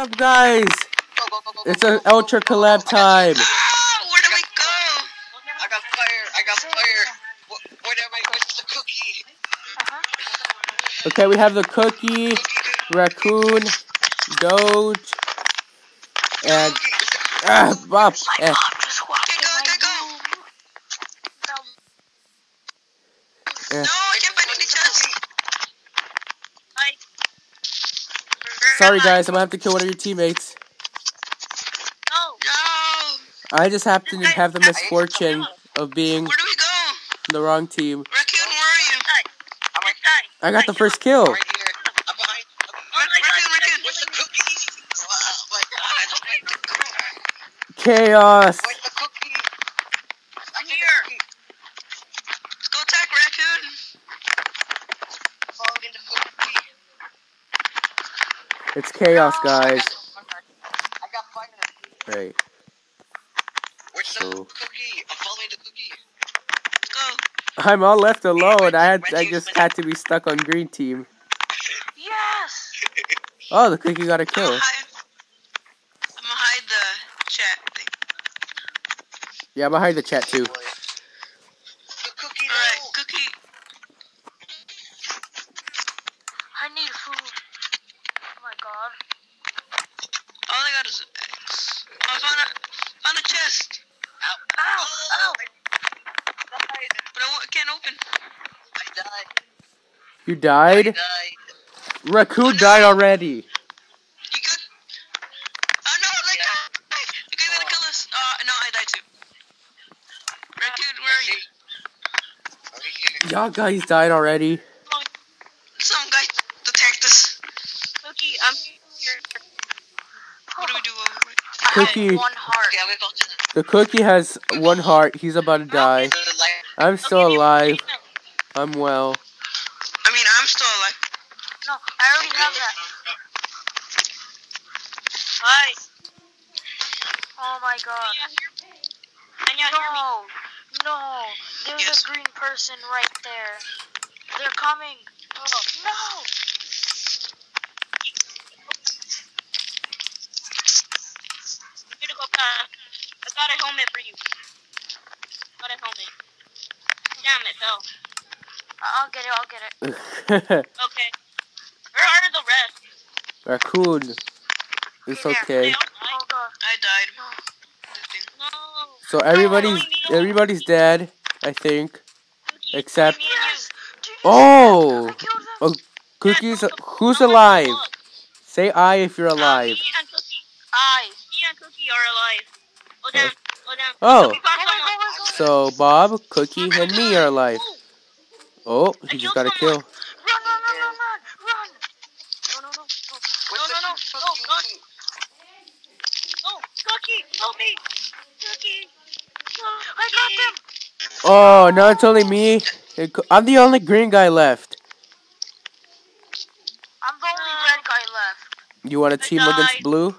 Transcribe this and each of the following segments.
up, guys? Go, go, go, It's an ultra collab time. Ah, where do we go? I got fire. I got fire. Wh- Where am I? Where's the cookie? Okay, we have the cookie, raccoon, Doge, and ah. My Eh, mom just walked Okay, in go, my okay, go. room. eh. No, I can't find any chests. Hi. Sorry, guys, I'm gonna have to kill one of your teammates. No. No. I just happen to have the misfortune of being Where do we go? the wrong team. Raccoon, where are you? I got the first kill. right here. I'm behind. Raccoon, raccoon. raccoon. The cookie? My god. My god. Chaos. Where's the cookie? I'm here. Let's go attack raccoon. Fall in the cookie. It's chaos, guys. I got fire. Right. Where's the So- cookie? I'm following the cookie. Let's go. I'm all left alone. I had I just had to be stuck on green team. Yes. Oh, the cookie got a I'm kill. I'm gonna hide the chat thing. Yeah, I'm behind the chat too. The cookie, no. Alright, cookie. I need food. Oh my god. All I got is eggs. Oh, I found a, found a chest. Ow. Ow, ow. I died. But I won't- can't open. I died. You I died? died. Raccoon died already. You good? Oh no, like Yeah. the guy gonna kill us. Uh, no, I died too. Raccoon, where are you? Over here. Y'all guys died already. Some guy attacked us. Cookie, I'm here. What do we do? Cookie. one heart. Okay, I'm gonna the, The cookie has one heart. He's about to die. to the light. I'm still alive. I'm well. I mean, I'm still alive. No, I already have that. Hi. Oh my god. Me? No, there's Yes. a green person right there. They're coming. Oh, no! Go back. I got a helmet for you. Got a helmet. Damn it, fell. I'll get it, I'll get it. Okay. Where are the rest? Raccoon. It's okay. I died. So everybody's everybody's dead. I think. Except- Me and you. Yes! Jesus, Oh, I killed them! oh, cookies. Who's alive? Say I if you're Uh, alive. me. I. Me and Cookie are alive. Oh. Oh. Oh. Cookie found someone. So Bob, Cookie, and me are alive. Oh, he just got a kill. Run, run, run, run, run! Run! No, no, no. Where's no, the no, cookie? no, no. No, Cookie, help me. Cookie. I got them! Oh, now it's only me. I'm the only green guy left. I'm the only red guy left. You want to I team against blue? I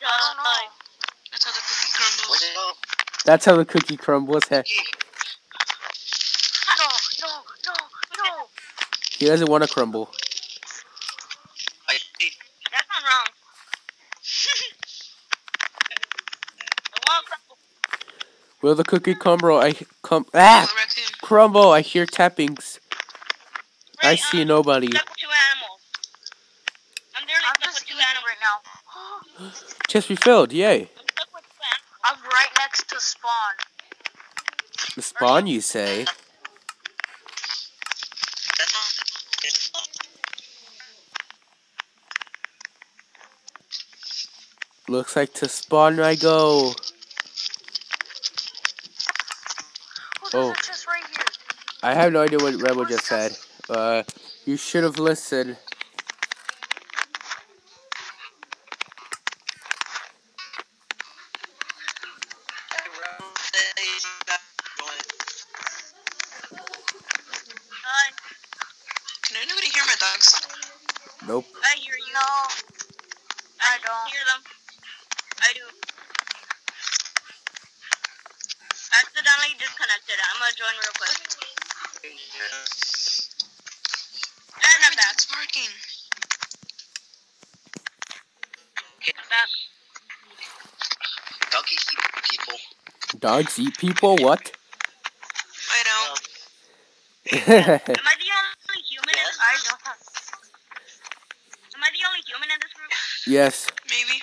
I don't know. That's how the cookie crumbles. Where's? That's how the cookie crumbles. Heh. No, no, no, no! He doesn't want to crumble. I see. That's not wrong. I want crumble. Will the cookie crumble? I come ah crumble. I hear tappings. I see um, nobody. Stuck with two animals. I'm literally I'm stuck just with two eating animals. right now. Chest refilled. Yay. I'm stuck with two animals. I'm right next to spawn. The spawn, you say? Looks like to spawn I go. Oh, there's a chest right here. I have no idea what Rebel just said. Uh, you should have listened. Can anybody hear my dogs? Nope. I hear you. No, I, I don't. hear them. I do. you disconnected. I'm gonna join real quick. And I'm back. It's working. Dogs eat people. Dogs eat people? What? I know. Um, Am I the only human? In, I don't. Am I the only human in this group? Yes. Maybe.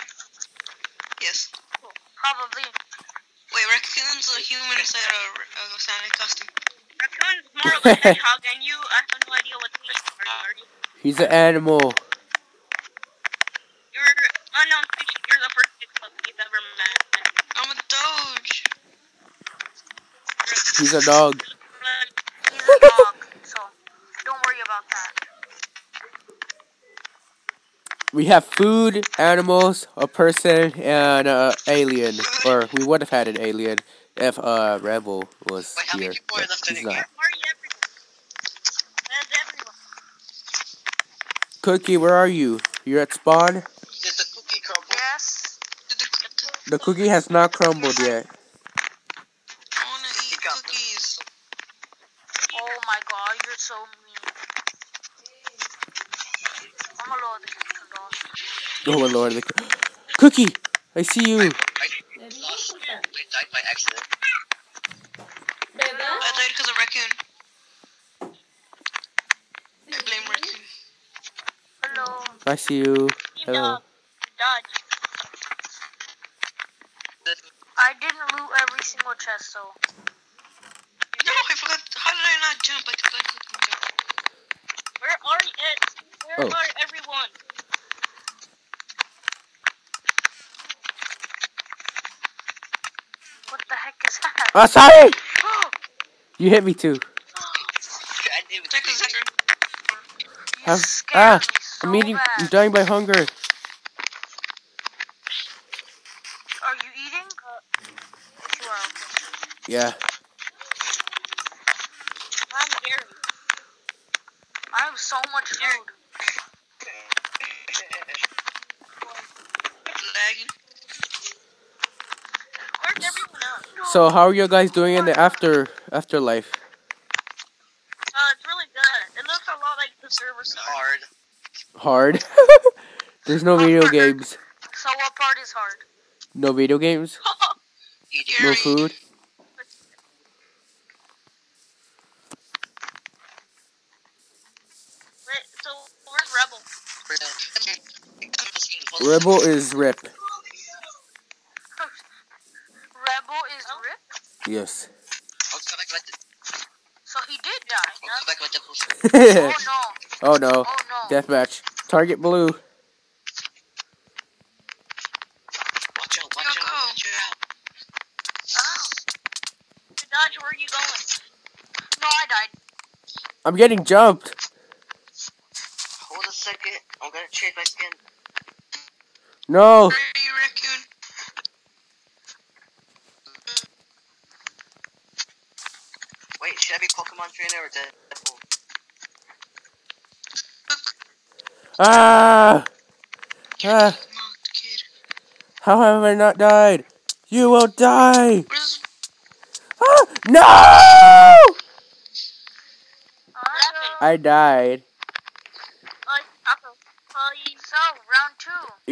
Raccoon's a human inside a, a Santa costume. Raccoon's more of a hedgehog, and you, I have no idea what species are. Are you? He's an animal. You're unknown species. You're the first pixel you've ever met. I'm a doge. He's a dog. He's a dog, so don't worry about that. We have food, animals, a person, and a alien. Or we would have had an alien if uh Rebel was Wait, how many here. people are but left in he's the game? not. Party everyone. That's everyone. Cookie, where are you? You're at spawn. Did the cookie crumble? Yes. The cookie has not crumbled yet. I wanna eat cookies. Oh my god, you're so mean. I'm a lower the kitchen dog. Oh my lord, the co- cookie! I see you. I lost. I died accident. I died because of raccoon. I blame raccoon. Hello. I see you. Hello. Doge. I didn't loot every single chest, so. No, I forgot. How did I not jump? I could I couldn't jump. Where are it? Where Oh. are everyone? What the heck is that? Ah, sorry! You hit me too. I didn't even Check this out. You Have- scared ah, me so I'm eating. bad. I'm dying by hunger. Are you eating? Yes, you are. Okay. Yeah. I'm Gary. I have so much food. Lagging. Where's everyone else? So how are you guys doing in the after afterlife? Uh, it's really good. It looks a lot like the server side. hard. Hard. There's no video games. So what part is hard? No video games. No food. Wait, so where's Rebel? Rebel is rip. Rebel is Rip? Yes. I'll come back like the, So he did die. I'll come back like the oh Oh no. Oh, no. Oh no. Deathmatch. Target blue. Watch out, watch out, watch out. Oh. Doge, where are you going? No, I died. I'm getting jumped. Hold a second. I'm gonna change my skin. No. Where are you, raccoon? Wait, should I be Pokemon trainer or Deadpool? Ah. Ah. How have I not died? You will die. Ah, no! I died.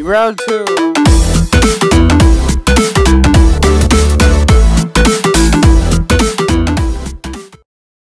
round two. Round two.